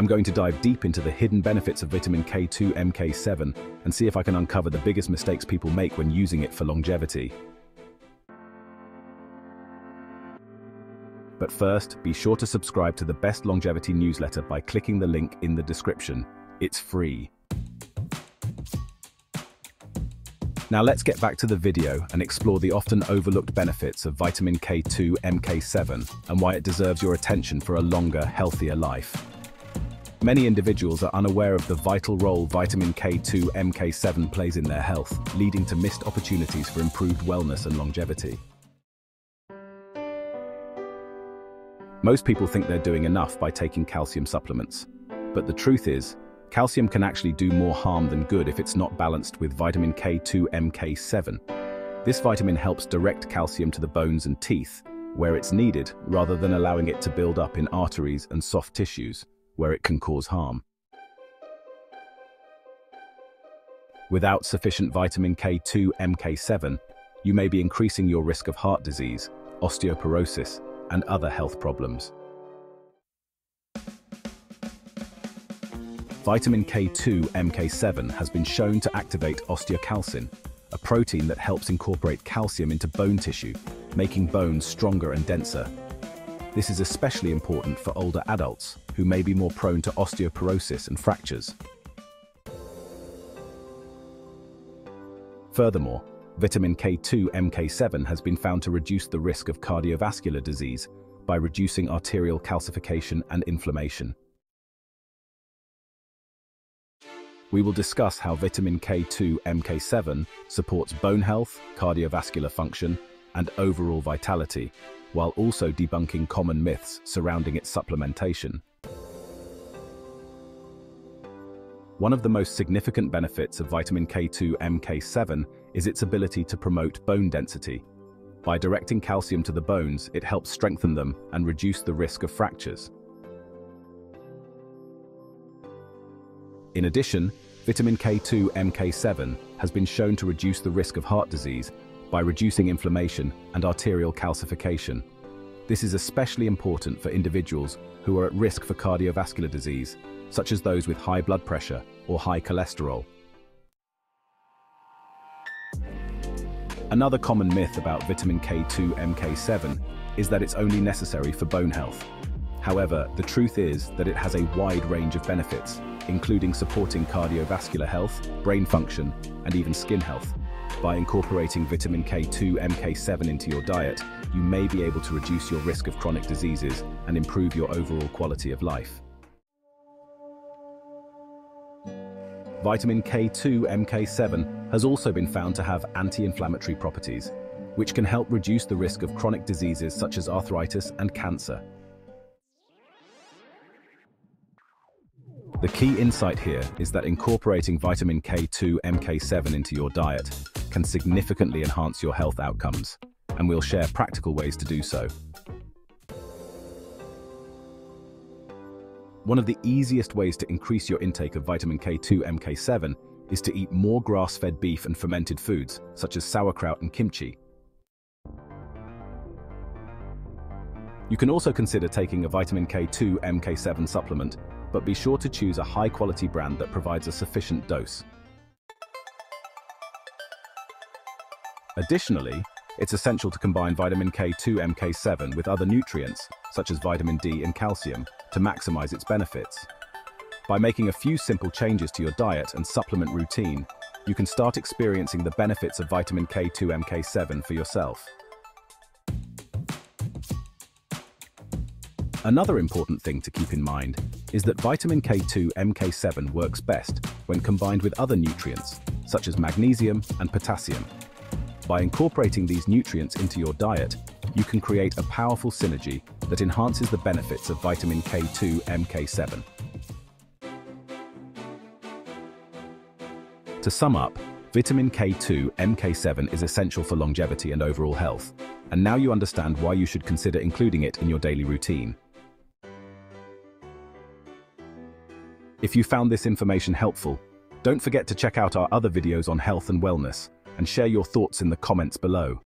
I'm going to dive deep into the hidden benefits of vitamin K2 MK7 and see if I can uncover the biggest mistakes people make when using it for longevity. But first, be sure to subscribe to the Best Longevity newsletter by clicking the link in the description. It's free. Now let's get back to the video and explore the often overlooked benefits of vitamin K2 MK7 and why it deserves your attention for a longer, healthier life. Many individuals are unaware of the vital role vitamin K2 MK7 plays in their health, leading to missed opportunities for improved wellness and longevity. Most people think they're doing enough by taking calcium supplements. But the truth is, calcium can actually do more harm than good if it's not balanced with vitamin K2 MK7. This vitamin helps direct calcium to the bones and teeth, where it's needed, rather than allowing it to build up in arteries and soft tissues where it can cause harm. Without sufficient vitamin K2 MK7, you may be increasing your risk of heart disease, osteoporosis, and other health problems. Vitamin K2 MK7 has been shown to activate osteocalcin, a protein that helps incorporate calcium into bone tissue, making bones stronger and denser. This is especially important for older adults, who may be more prone to osteoporosis and fractures. Furthermore, vitamin K2 MK7 has been found to reduce the risk of cardiovascular disease by reducing arterial calcification and inflammation. We will discuss how vitamin K2 MK7 supports bone health, cardiovascular function, and overall vitality, while also debunking common myths surrounding its supplementation. One of the most significant benefits of vitamin K2 MK7 is its ability to promote bone density. By directing calcium to the bones, it helps strengthen them and reduce the risk of fractures. In addition, vitamin K2 MK7 has been shown to reduce the risk of heart disease by reducing inflammation and arterial calcification. This is especially important for individuals who are at risk for cardiovascular disease, such as those with high blood pressure or high cholesterol. Another common myth about vitamin K2 MK7 is that it's only necessary for bone health. However, the truth is that it has a wide range of benefits, including supporting cardiovascular health, brain function, and even skin health. By incorporating vitamin K2 MK7 into your diet, you may be able to reduce your risk of chronic diseases and improve your overall quality of life. Vitamin K2 MK7 has also been found to have anti-inflammatory properties, which can help reduce the risk of chronic diseases such as arthritis and cancer. The key insight here is that incorporating vitamin K2 MK7 into your diet can significantly enhance your health outcomes, and we'll share practical ways to do so. One of the easiest ways to increase your intake of vitamin K2 MK7 is to eat more grass-fed beef and fermented foods, such as sauerkraut and kimchi. You can also consider taking a vitamin K2 MK7 supplement but be sure to choose a high-quality brand that provides a sufficient dose. Additionally, it's essential to combine vitamin K2 MK7 with other nutrients, such as vitamin D and calcium, to maximize its benefits. By making a few simple changes to your diet and supplement routine, you can start experiencing the benefits of vitamin K2 MK7 for yourself. Another important thing to keep in mind is that vitamin K2 MK7 works best when combined with other nutrients, such as magnesium and potassium. By incorporating these nutrients into your diet, you can create a powerful synergy that enhances the benefits of vitamin K2 MK7. To sum up, vitamin K2 MK7 is essential for longevity and overall health, and now you understand why you should consider including it in your daily routine. If you found this information helpful, don't forget to check out our other videos on health and wellness, and share your thoughts in the comments below.